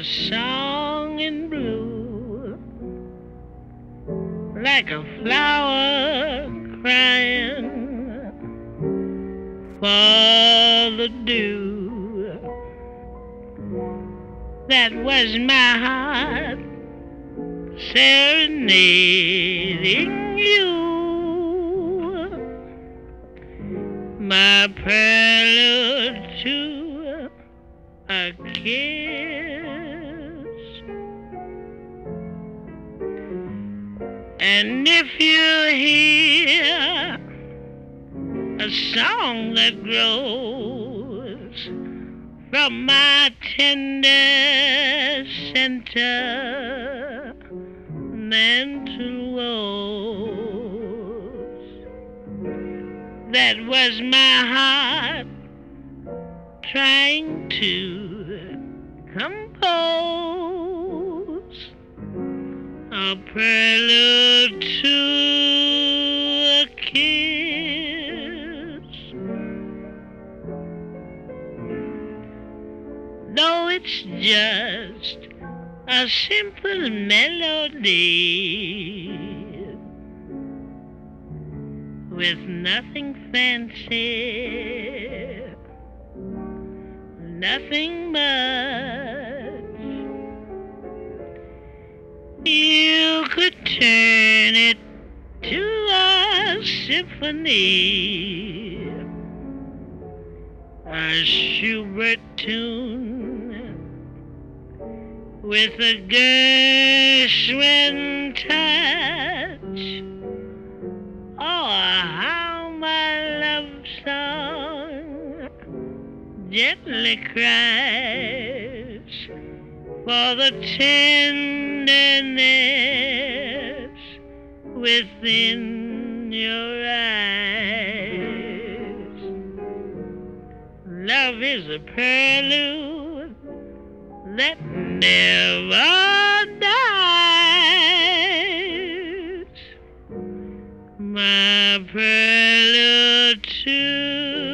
a song in blue, like a flower crying for the dew. That was my heart serenading you. My prelude to a kiss. And if you hear a song that grows from my tender sentimental woes. That was my heart trying to compose a prelude to a kiss. Though it's just a simple melody with nothing fancy, nothing much. You could turn it to a symphony, a Schubert tune with a Gershwin touch. Oh, how my love song gently cries for the tenderness within your eyes. Love is a prelude that never dies. My prelude to